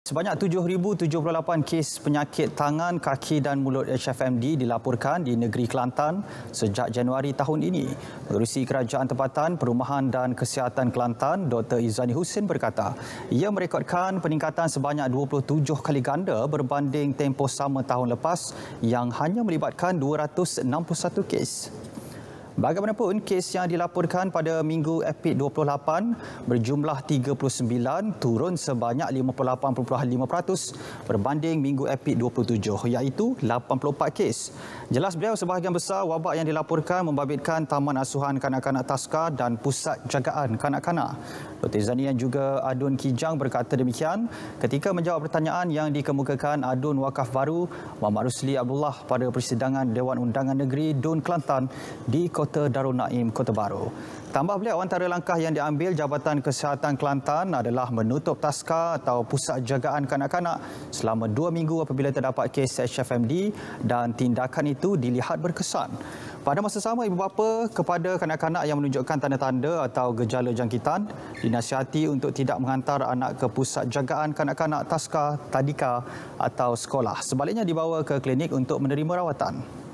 Sebanyak 7,078 kes penyakit tangan, kaki dan mulut HFMD dilaporkan di negeri Kelantan sejak Januari tahun ini. Pengerusi Kerajaan Tempatan Perumahan dan Kesihatan Kelantan, Dr. Izani Hussein berkata, ia merekodkan peningkatan sebanyak 27 kali ganda berbanding tempoh sama tahun lepas yang hanya melibatkan 261 kes. Bagaimanapun, kes yang dilaporkan pada minggu Epid 28 berjumlah 39 turun sebanyak 58.5% berbanding minggu Epid 27 iaitu 84 kes. Jelas beliau sebahagian besar wabak yang dilaporkan membabitkan Taman Asuhan Kanak-Kanak Taska dan Pusat Jagaan Kanak-Kanak. Dr. Zani yang juga Adun Kijang berkata demikian ketika menjawab pertanyaan yang dikemukakan Adun Wakaf Baru Muhammad Rusli Abdullah pada persidangan Dewan Undangan Negeri Dun Kelantan di Kota Kota Darul Naim, Kota Baru. Tambah beliau, antara langkah yang diambil Jabatan Kesihatan Kelantan adalah menutup taska atau pusat jagaan kanak-kanak selama dua minggu apabila terdapat kes HFMD dan tindakan itu dilihat berkesan. Pada masa sama, ibu bapa kepada kanak-kanak yang menunjukkan tanda-tanda atau gejala jangkitan dinasihati untuk tidak menghantar anak ke pusat jagaan kanak-kanak taska, tadika atau sekolah. Sebaliknya dibawa ke klinik untuk menerima rawatan.